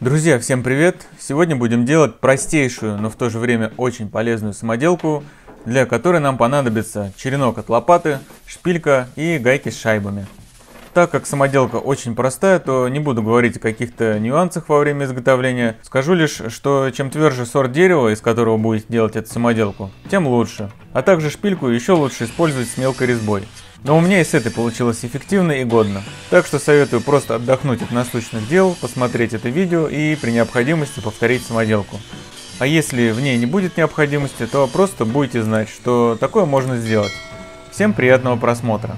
Друзья, всем привет! Сегодня будем делать простейшую, но в то же время очень полезную самоделку, для которой нам понадобится черенок от лопаты, шпилька и гайки с шайбами. Так как самоделка очень простая, то не буду говорить о каких-то нюансах во время изготовления. Скажу лишь, что чем тверже сорт дерева, из которого будете делать эту самоделку, тем лучше. А также шпильку еще лучше использовать с мелкой резьбой. Но у меня и с этой получилось эффективно и годно. Так что советую просто отдохнуть от насущных дел, посмотреть это видео и при необходимости повторить самоделку. А если в ней не будет необходимости, то просто будете знать, что такое можно сделать. Всем приятного просмотра!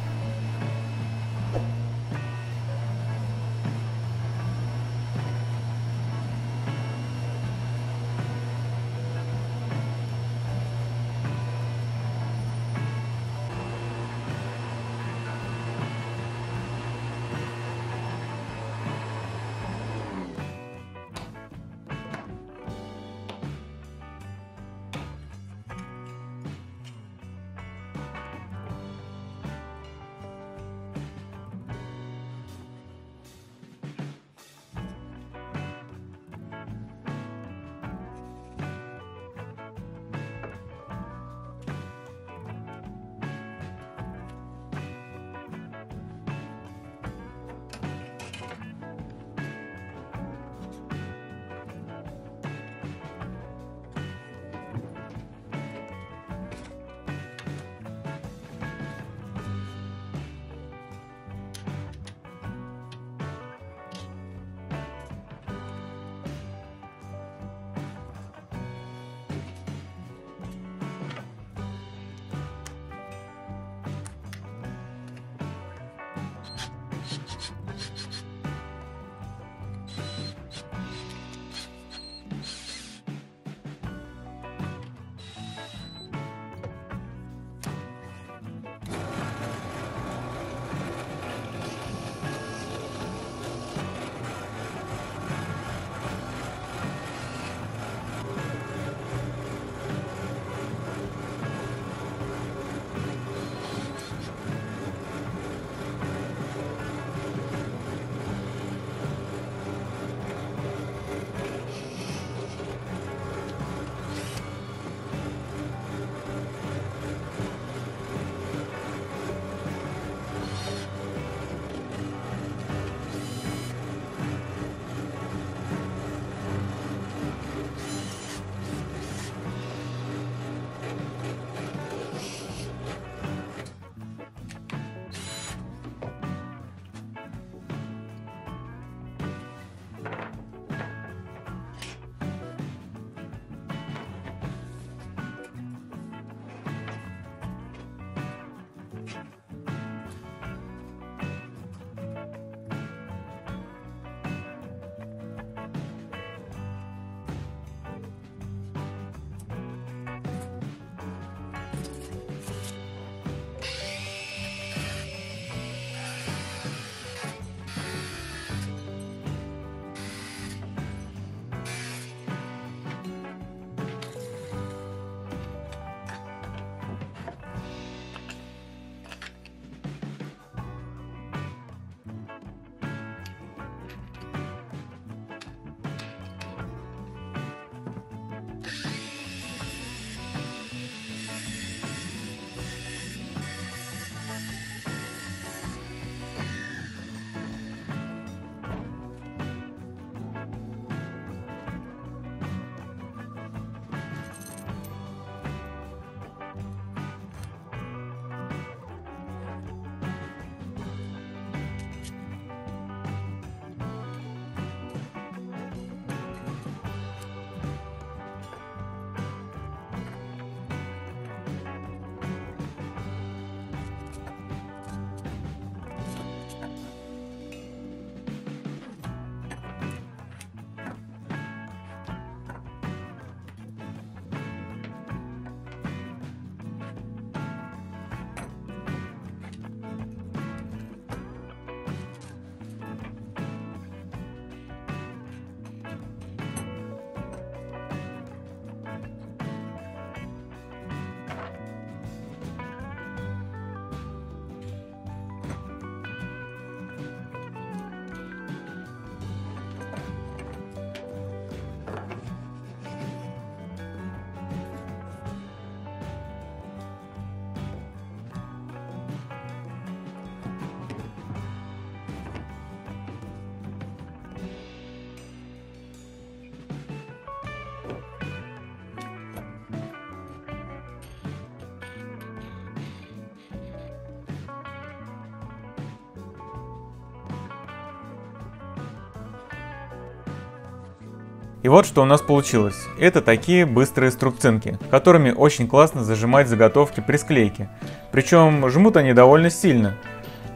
И вот что у нас получилось. Это такие быстрые струбцинки, которыми очень классно зажимать заготовки при склейке. Причем жмут они довольно сильно.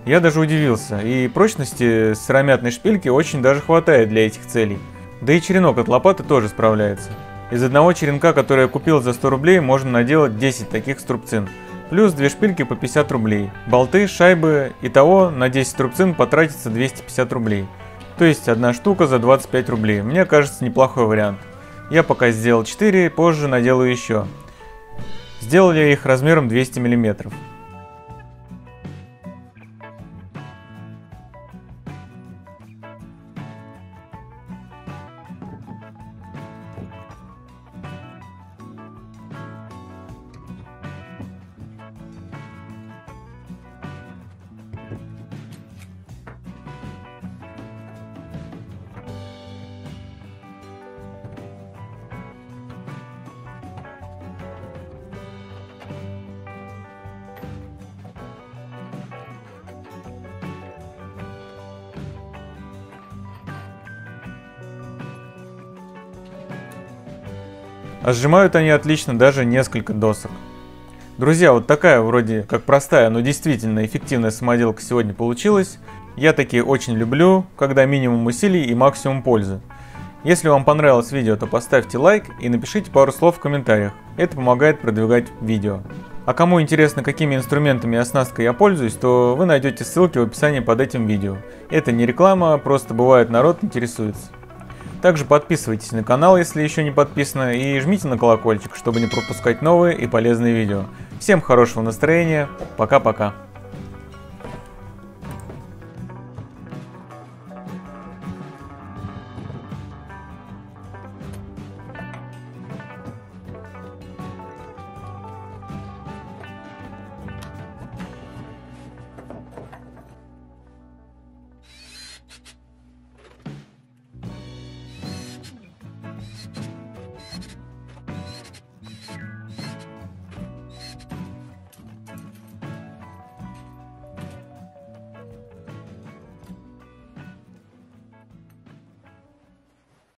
Я даже удивился, и прочности сыромятной шпильки очень даже хватает для этих целей. Да и черенок от лопаты тоже справляется. Из одного черенка, который я купил за 100 рублей, можно наделать 10 таких струбцин. Плюс две шпильки по 50 рублей. Болты, шайбы, и того на 10 струбцин потратится 250 рублей. То есть одна штука за 25 рублей. Мне кажется неплохой вариант. Я пока сделал 4, позже наделаю еще. Сделал я их размером 200 миллиметров. А сжимают они отлично даже несколько досок. Друзья, вот такая вроде как простая, но действительно эффективная самоделка сегодня получилась. Я такие очень люблю, когда минимум усилий и максимум пользы. Если вам понравилось видео, то поставьте лайк и напишите пару слов в комментариях. Это помогает продвигать видео. А кому интересно, какими инструментами и оснасткой я пользуюсь, то вы найдете ссылки в описании под этим видео. Это не реклама, просто бывает народ интересуется. Также подписывайтесь на канал, если еще не подписаны, и жмите на колокольчик, чтобы не пропускать новые и полезные видео. Всем хорошего настроения, пока-пока.